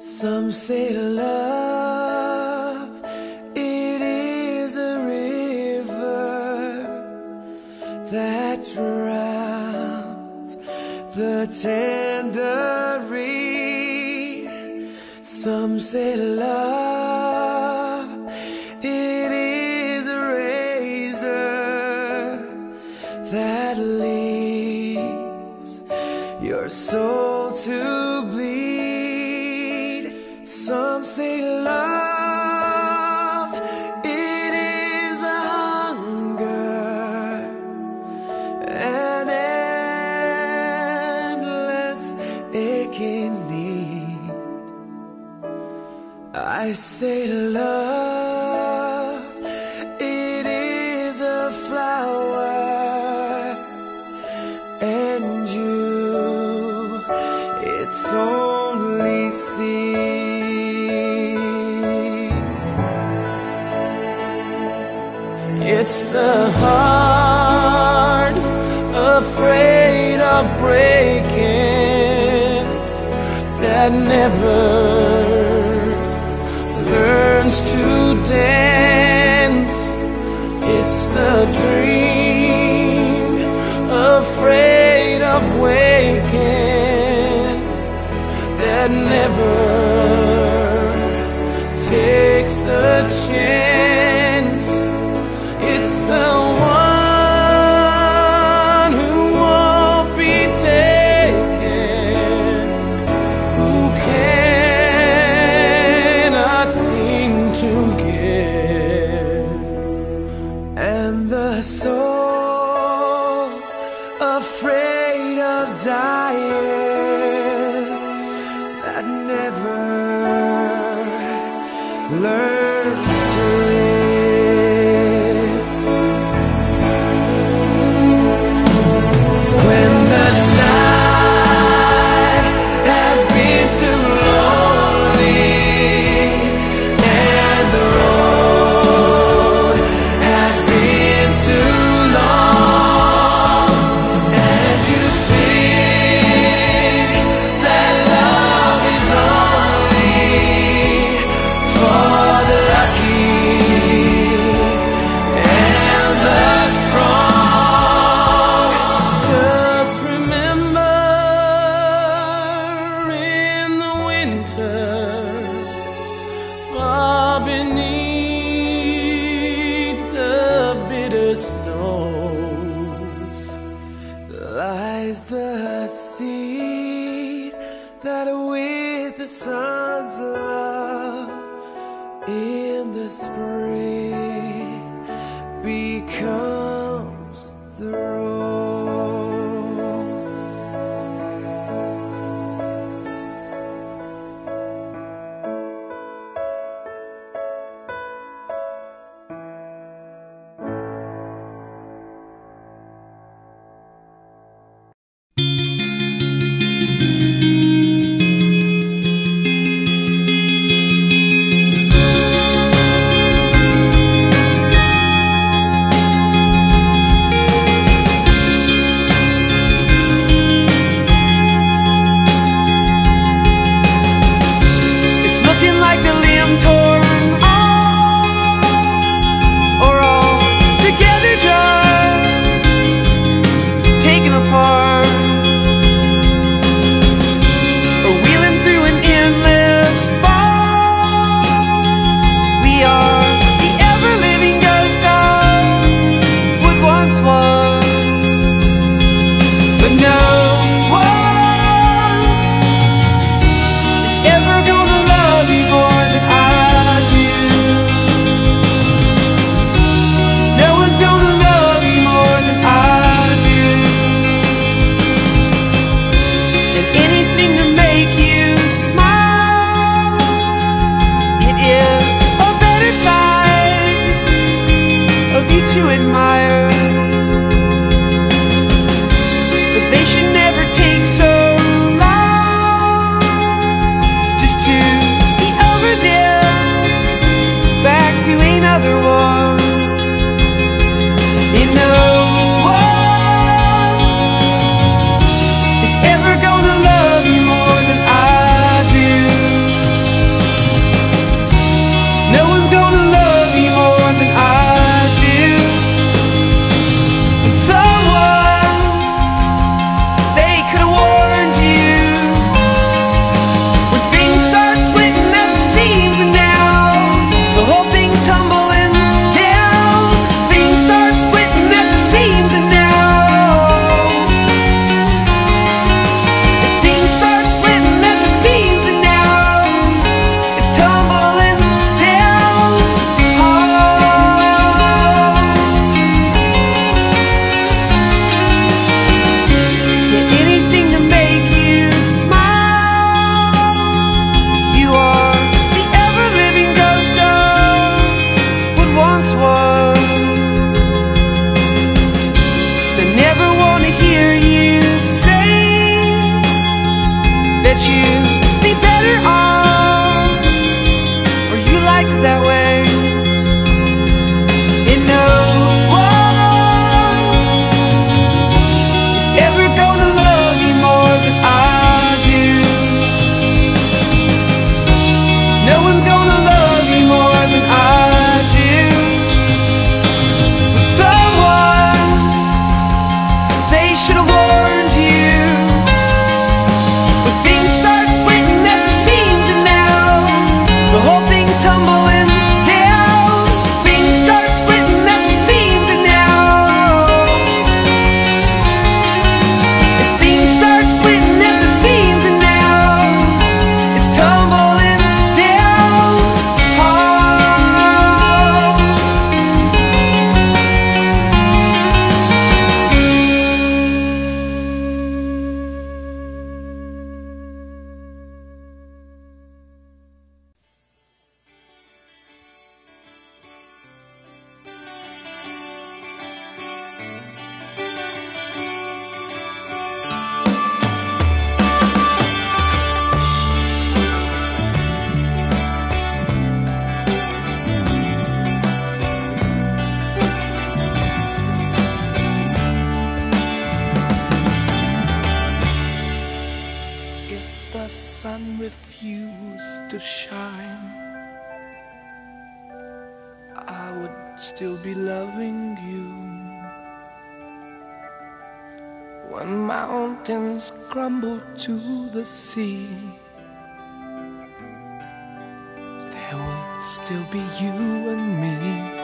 Some say love, it is a river that drowns the tendery. Some say love. I say love, it is a flower, and you, it's only seed. It's the heart afraid of breaking that never today. beneath the bitter snows lies the seed that with the sun. to admire. To shine, I would still be loving you. When mountains crumble to the sea, there will still be you and me.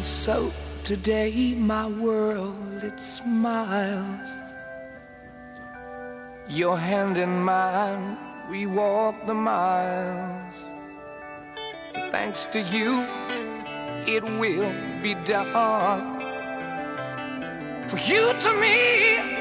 And so today my world it smiles. Your hand in mine, we walk the miles. Thanks to you, it will be done. For you to me